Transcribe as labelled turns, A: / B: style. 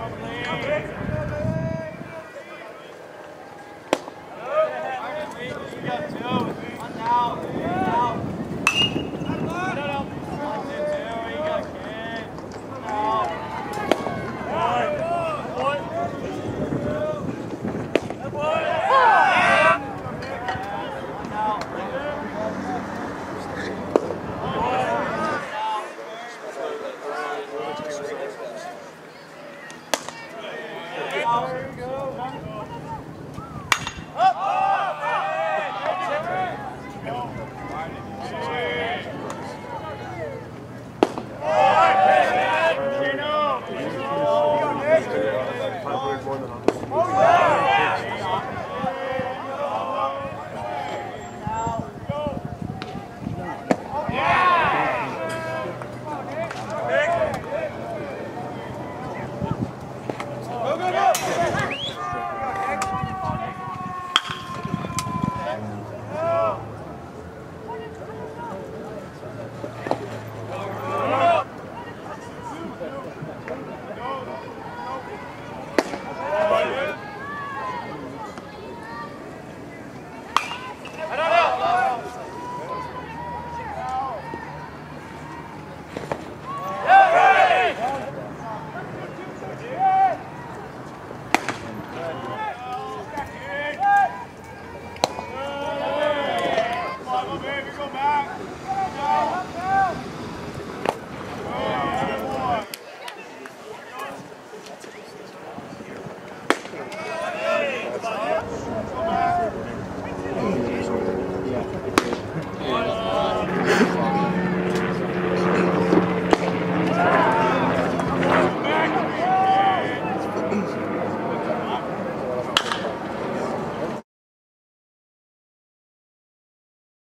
A: Come on,
B: Oh, yeah.